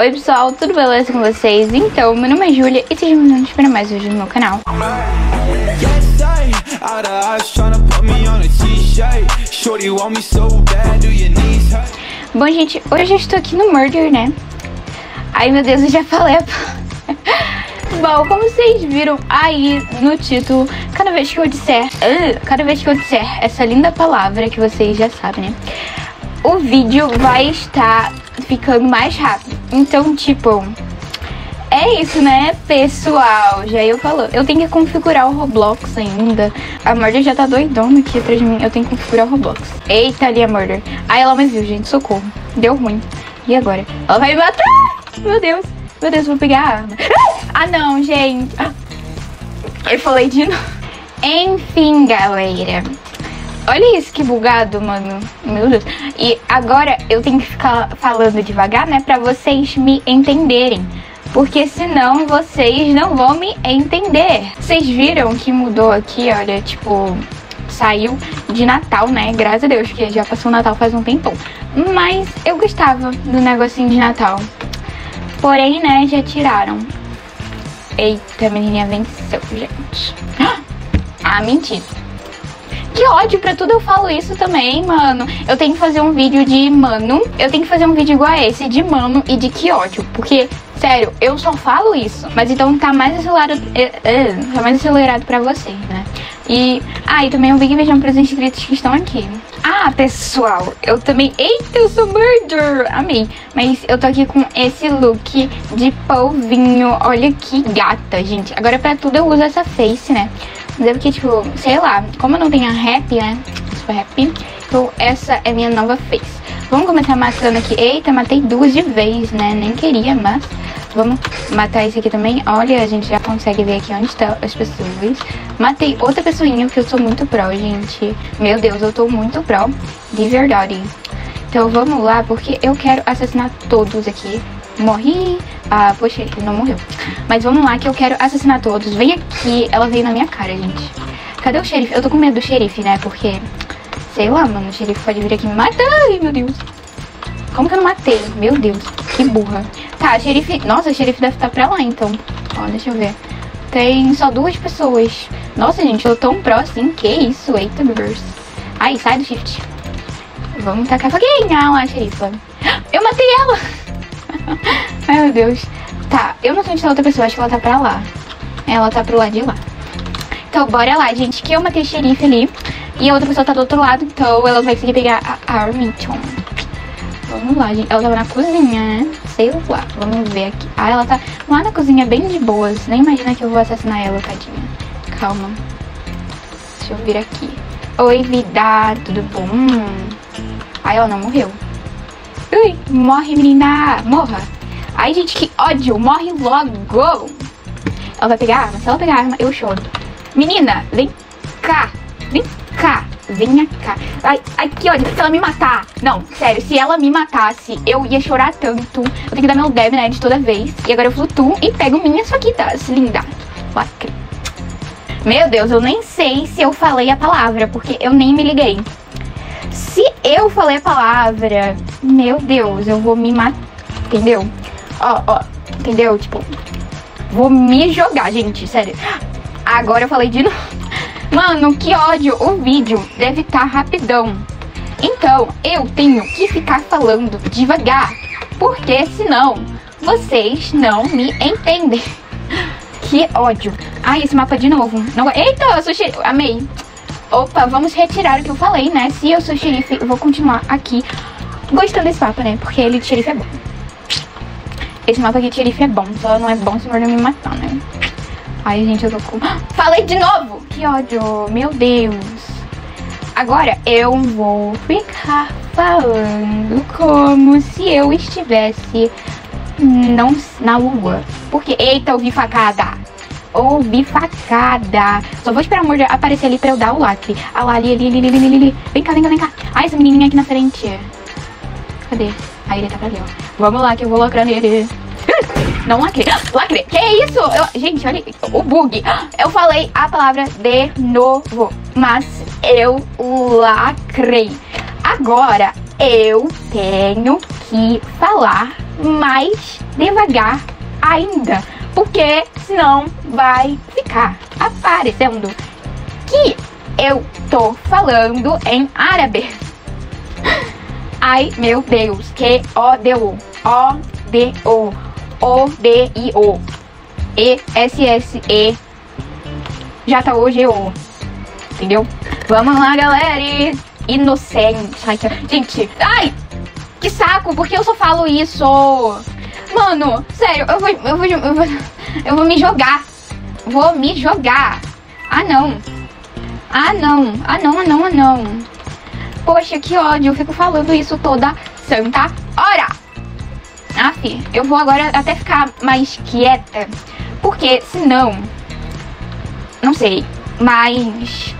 Oi pessoal, tudo beleza com vocês? Então, meu nome é Júlia e sejam bem-vindos para mais um vídeo no meu canal. Bom, gente, hoje eu estou aqui no Murder, né? Ai, meu Deus, eu já falei a... Bom, como vocês viram aí no título, cada vez que eu disser... Uh, cada vez que eu disser essa linda palavra que vocês já sabem, né? O vídeo vai estar ficando mais rápido. Então, tipo, é isso, né, pessoal? Já eu falou. Eu tenho que configurar o Roblox ainda. A Murder já tá doidona aqui atrás de mim. Eu tenho que configurar o Roblox. Eita, ali a Murder. Aí ela me viu, gente. Socorro. Deu ruim. E agora? Ela vai me matar! Meu Deus. Meu Deus, vou pegar a arma. Ah, não, gente. Eu falei de novo. Enfim, galera. Olha isso que bugado, mano. Meu Deus. E agora eu tenho que ficar falando devagar, né? Pra vocês me entenderem. Porque senão vocês não vão me entender. Vocês viram que mudou aqui, olha, tipo, saiu de Natal, né? Graças a Deus, que já passou o Natal faz um tempão. Mas eu gostava do negocinho de Natal. Porém, né, já tiraram. Eita, a menininha venceu, gente. Ah, mentira. Que ódio, pra tudo eu falo isso também, mano. Eu tenho que fazer um vídeo de mano. Eu tenho que fazer um vídeo igual a esse, de mano e de que ódio. Porque, sério, eu só falo isso. Mas então tá mais acelerado. Eh, tá mais acelerado pra vocês, né? E. Ah, e também um big beijão pros inscritos que estão aqui. Ah, pessoal, eu também. Eita, eu sou murder! Amei. Mas eu tô aqui com esse look de polvinho. Olha que gata, gente. Agora pra tudo eu uso essa face, né? Mas é porque, tipo, sei lá, como eu não tenho rap, né? Se rap, então essa é minha nova face. Vamos começar matando aqui. Eita, matei duas de vez, né? Nem queria, mas vamos matar esse aqui também. Olha, a gente já consegue ver aqui onde estão as pessoas. Matei outra pessoinha, porque eu sou muito pró, gente. Meu Deus, eu tô muito pró, de verdade. Então vamos lá, porque eu quero assassinar todos aqui. Morri. Ah, poxa, ele não morreu. Mas vamos lá que eu quero assassinar todos. Vem aqui. Ela veio na minha cara, gente. Cadê o xerife? Eu tô com medo do xerife, né? Porque, sei lá, mano, o xerife pode vir aqui me matar. Ai, meu Deus. Como que eu não matei? Meu Deus, que burra. Tá, xerife... Nossa, o xerife deve estar pra lá, então. Ó, deixa eu ver. Tem só duas pessoas. Nossa, gente, eu tô tão próximo. Que isso? Eita, bebês. Ai, sai do shift. Vamos tacar foguinha lá, xerifa. Eu matei ela! Ai, meu Deus. Tá, eu não sei onde tá outra pessoa, acho que ela tá pra lá. Ela tá pro lado de lá. Então, bora lá, gente, que eu matei o xerife ali. E a outra pessoa tá do outro lado, então ela vai conseguir pegar a Armington. Vamos lá, gente. Ela tava na cozinha, né? Sei lá. Vamos ver aqui. Ah, ela tá lá na cozinha, bem de boas. Nem imagina que eu vou assassinar ela, tadinha. Calma. Deixa eu vir aqui. Oi, vida. Tudo bom? Ai, ela não morreu. Ui, morre, menina. Morra. Ai, gente, que ódio. Morre logo. Ela vai pegar a arma. Se ela pegar a arma, eu choro. Menina, vem cá. Vem cá. Venha cá. Ai, ai, que ódio. Se ela me matar. Não, sério. Se ela me matasse, eu ia chorar tanto. Eu tenho que dar meu deb, né, de toda vez. E agora eu flutuo e pego minhas faquitas. Linda. Lacre. Meu Deus, eu nem sei se eu falei a palavra, porque eu nem me liguei. Se eu falei a palavra, meu Deus, eu vou me matar, entendeu? Ó, ó, entendeu? Tipo, vou me jogar, gente, sério. Agora eu falei de novo. Mano, que ódio, o vídeo deve estar tá rapidão. Então, eu tenho que ficar falando devagar, porque senão vocês não me entendem. Que ódio. Ai, esse mapa de novo. Não... Eita, eu sou xerife. Amei. Opa, vamos retirar o que eu falei, né? Se eu sou xerife, eu vou continuar aqui gostando desse mapa, né? Porque ele de xerife é bom. Esse mapa aqui de xerife é bom. Só não é bom se for me matar, né? Ai, gente, eu tô com... Falei de novo! Que ódio! Meu Deus! Agora eu vou ficar falando como se eu estivesse não na lua. Porque, eita, eu vi facada. Ouvi facada. Só vou esperar a Murder aparecer ali pra eu dar o lacre. Ah lá, ali, ali, ali, ali, ali, ali. Vem cá, vem cá, vem cá. Ai, essa menininha aqui na frente. Cadê? Aí ele tá pra ali, ó. Vamos lá que eu vou lacrando ele. Não lacrei. Lacrei. Que isso? Eu, gente, olha o bug. Eu falei a palavra de novo. Mas eu lacrei. Agora eu tenho que falar mais devagar ainda. Porque senão vai ficar aparecendo que eu tô falando em árabe. Ai, meu Deus, que O-D-O, O-D-O, O-D-I-O, E-S-S-E, J-O-G-O, entendeu? Vamos lá, galera, inocente, ai, gente, ai, que saco, porque eu só falo isso? Mano, sério, eu vou, eu vou, eu vou, eu vou me jogar, vou me jogar, ah não, ah não, ah não, ah não, ah não. Poxa, que ódio, eu fico falando isso toda santa hora. Aff, eu vou agora até ficar mais quieta, porque senão, não sei, mas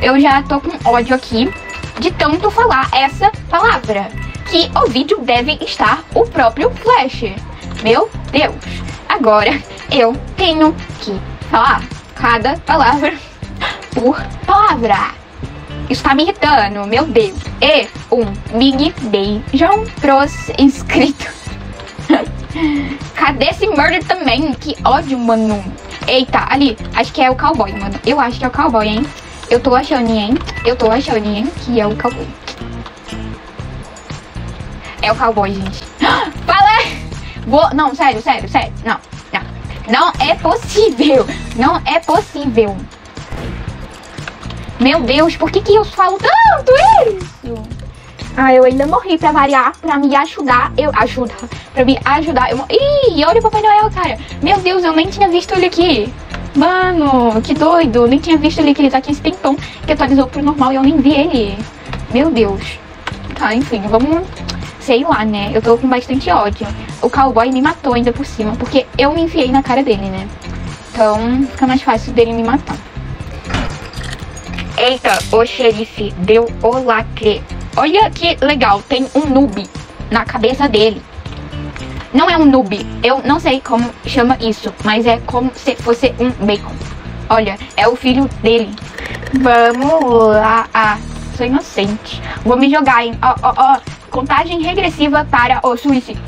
eu já tô com ódio aqui de tanto falar essa palavra. Que o vídeo deve estar o próprio Flash. Meu Deus, agora eu tenho que falar cada palavra por palavra. Isso tá me irritando, meu Deus. E um big beijão pros inscritos. Cadê esse murder também? Que ódio, mano. Eita, ali. Acho que é o cowboy, mano. Eu acho que é o cowboy, hein? Eu tô achando, hein? Eu tô achando, hein? Que é o cowboy. É o cowboy, gente. Fala! Vou... Não, sério, sério, sério. Não, não. Não é possível. Não é possível. Meu Deus, por que, que eu falo tanto isso? Ah, eu ainda morri pra variar, pra me ajudar. Eu ajuda, pra me ajudar. Eu... Ih, olha o Papai Noel, cara. Meu Deus, eu nem tinha visto ele aqui. Mano, que doido. Nem tinha visto ele que ele tá aqui esse tempão que atualizou pro normal e eu nem vi ele. Meu Deus. Tá, enfim, vamos. Sei lá, né? Eu tô com bastante ódio. O cowboy me matou ainda por cima, porque eu me enfiei na cara dele, né? Então fica mais fácil dele me matar. Eita, o xerife deu o lacre. Olha que legal, tem um noob na cabeça dele. Não é um noob, eu não sei como chama isso, mas é como se fosse um bacon. Olha, é o filho dele. Vamos lá. Ah, sou inocente. Vou me jogar, hein? Ó, ó, ó. Contagem regressiva para o suicídio.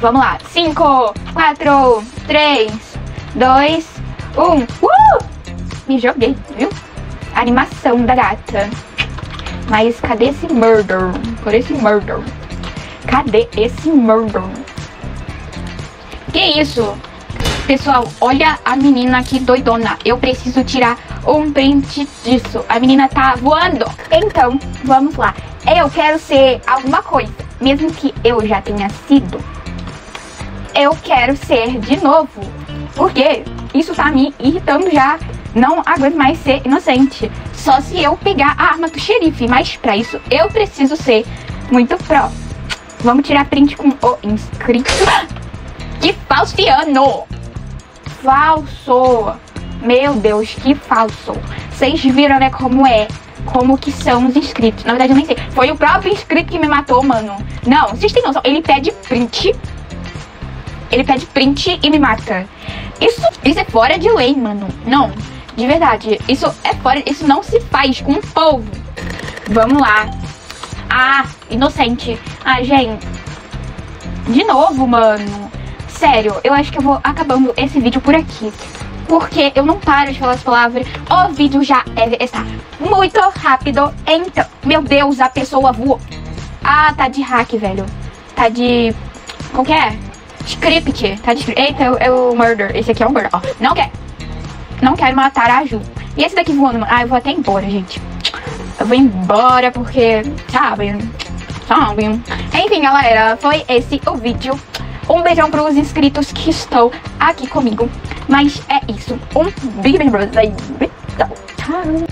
Vamos lá. 5, 4, 3, 2, 1. Uh! Me joguei, viu? Animação da gata. Mas cadê esse murder? Por esse murder? Cadê esse murder? Que isso? Pessoal, olha a menina aqui doidona. Eu preciso tirar um print disso. A menina tá voando. Então, vamos lá. Eu quero ser alguma coisa. Mesmo que eu já tenha sido. Eu quero ser de novo. Porque isso tá me irritando já não aguento mais ser inocente. Só se eu pegar a arma do xerife. Mas pra isso eu preciso ser muito pró. Vamos tirar print com o inscrito. Que falsiano! Falso! Meu Deus, que falso. Vocês viram, né, como é. Como que são os inscritos. Na verdade, eu nem sei. Foi o próprio inscrito que me matou, mano. Não, vocês têm noção. Ele pede print. Ele pede print e me mata. Isso, isso é fora de lei, mano. Não. De verdade, isso é fora, isso não se faz com o povo. Vamos lá. Ah, inocente. Ah, gente. De novo, mano. Sério, eu acho que eu vou acabando esse vídeo por aqui. Porque eu não paro de falar as palavras. O vídeo já deve estar muito rápido. Então, meu Deus, a pessoa voou. Ah, tá de hack, velho. Tá de... Qual que é? Script. Tá de. Eita, é o murder. Esse aqui é o murder, ó. Não quer. Não quero matar a Ju. E esse daqui voando, Ah, eu vou até embora, gente. Eu vou embora porque, sabe? Sabe? Enfim, galera, foi esse o vídeo. Um beijão pros inscritos que estão aqui comigo. Mas é isso. Um beijo, bros. Tchau.